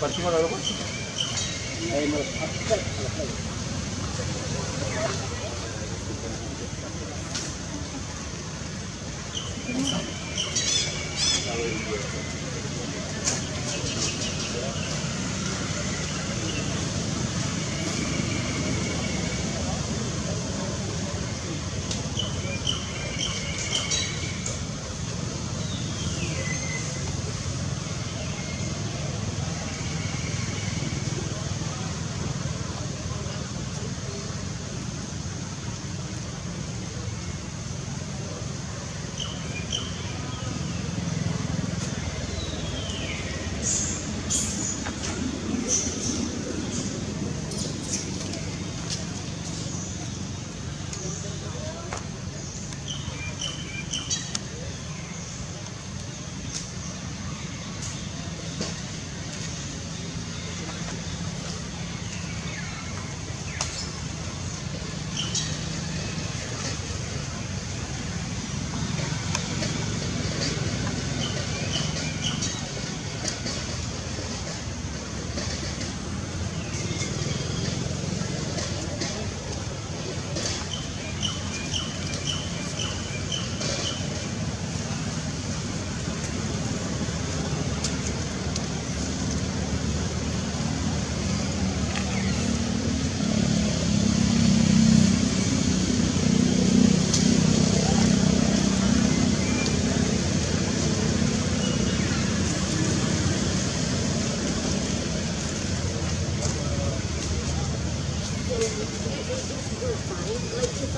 Partimos la.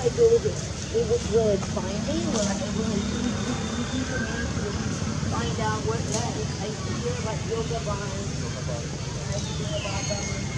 I with it, was will it find me? Will I will it find out what that is? I hear about yoga bars. I hear about them.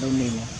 đâu đâu nè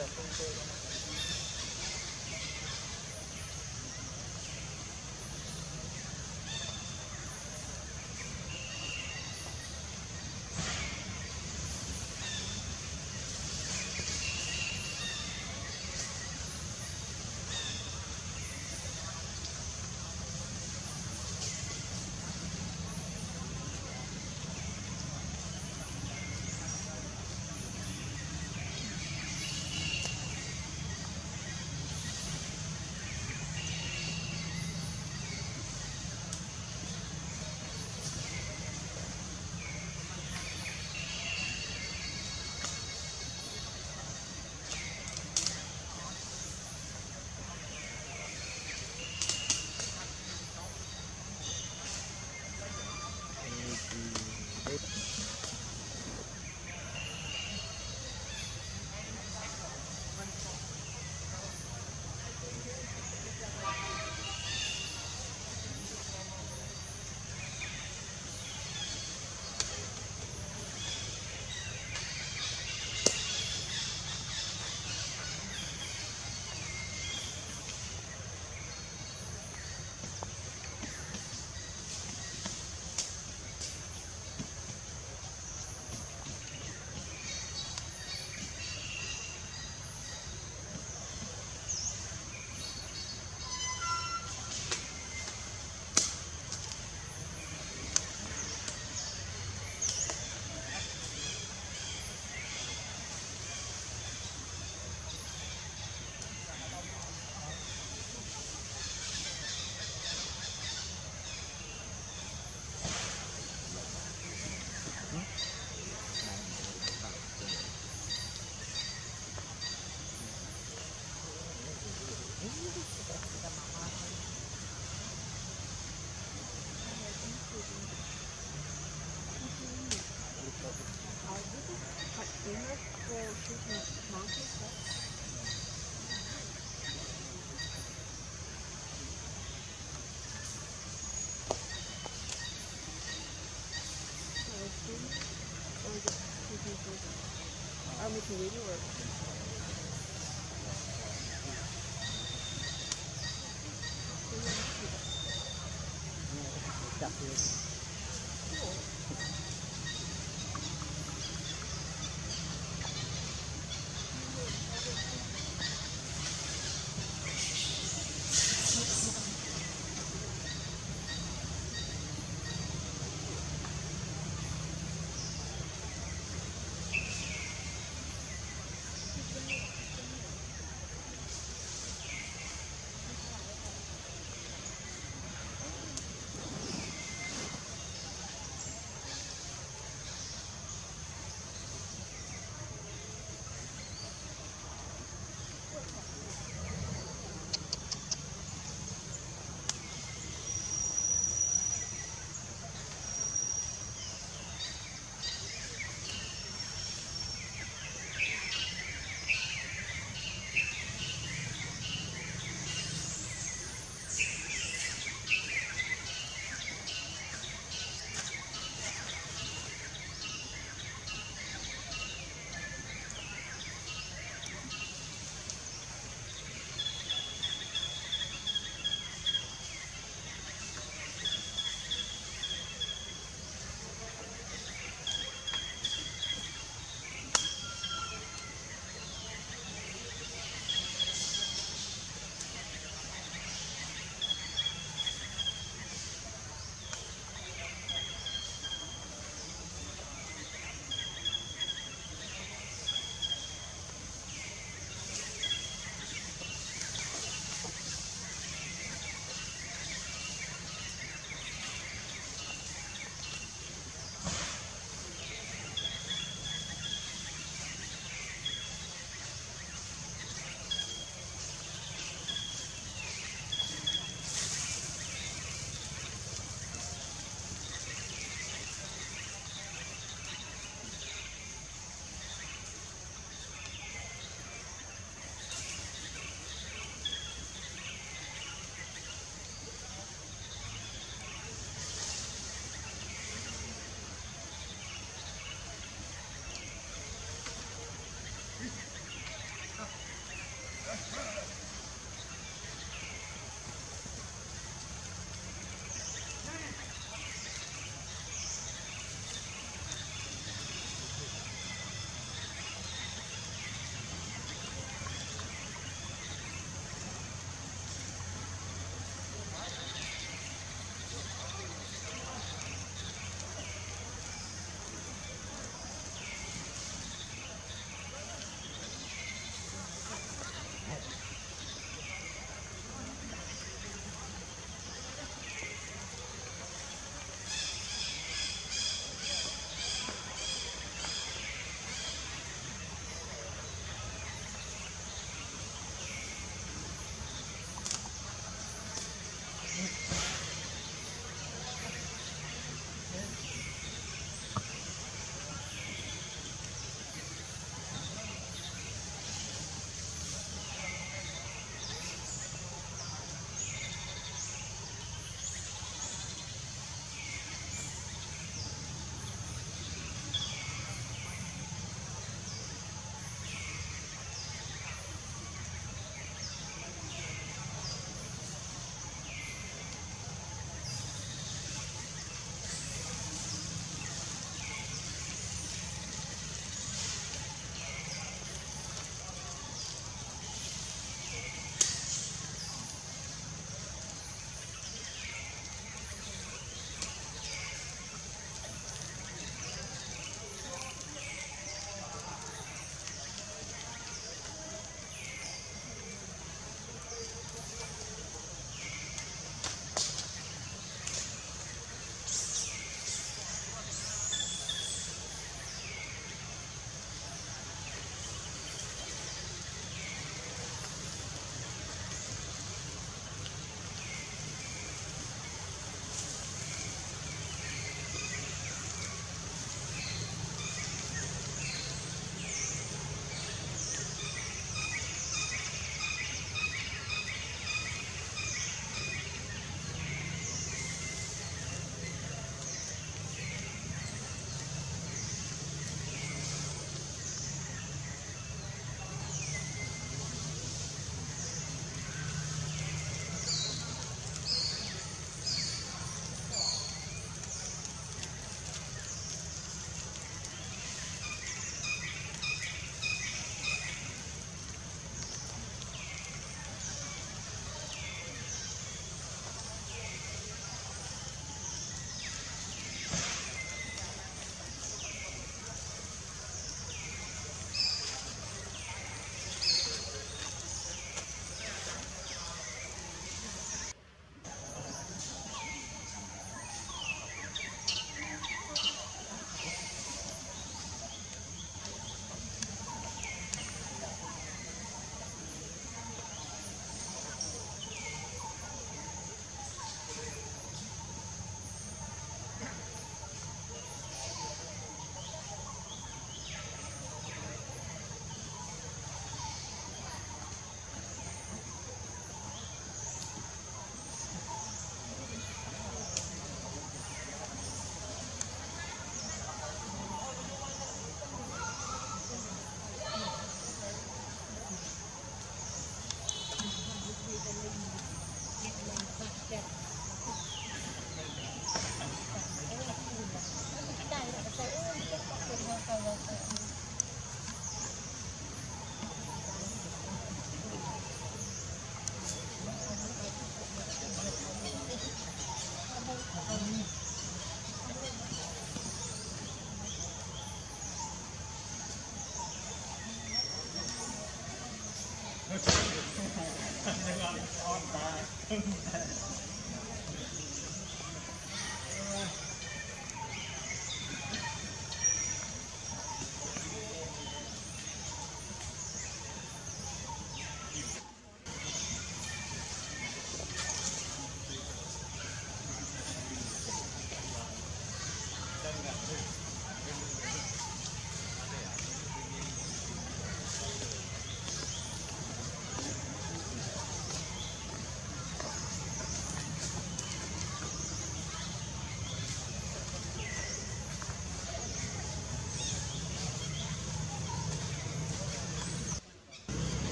Yeah,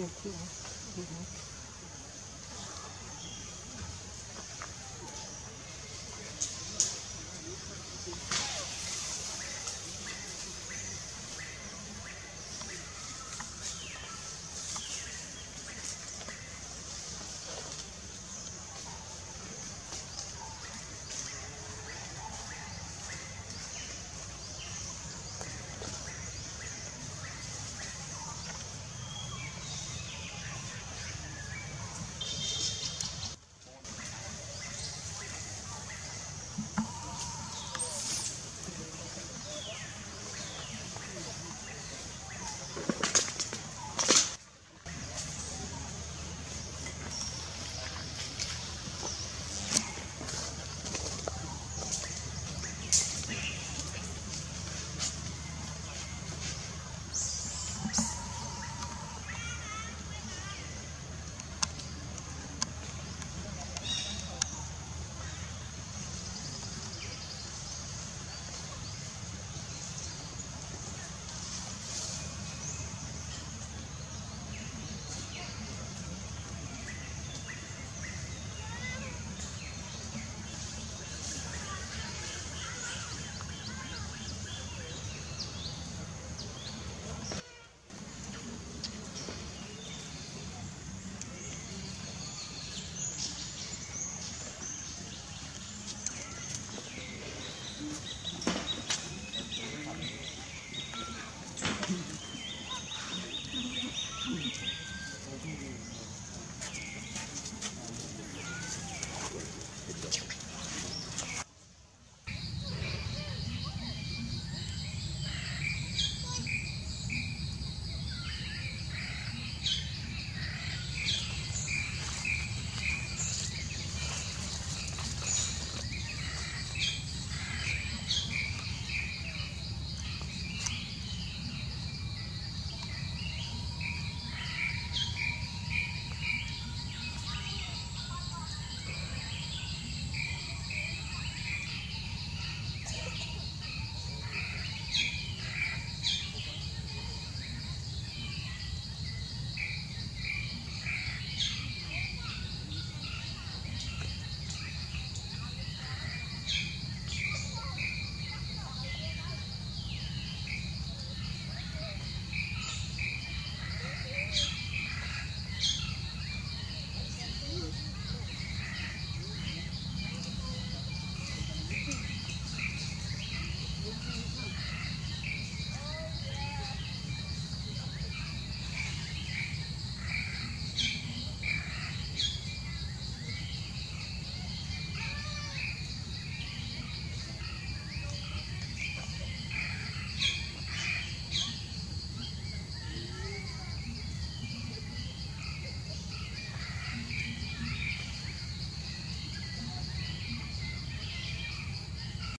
我哭